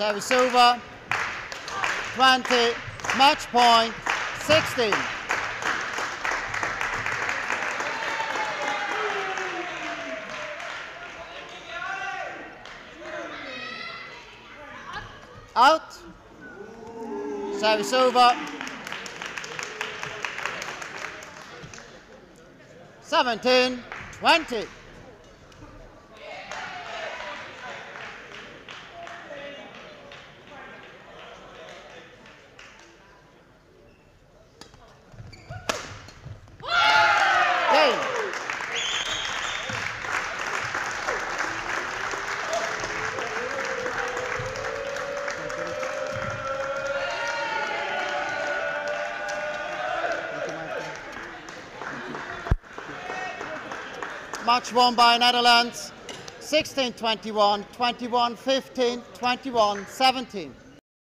Service over. 20. Match point. 16. Out. Service over. 17. 20. Match won by Netherlands 16-21, 21-15, 21-17.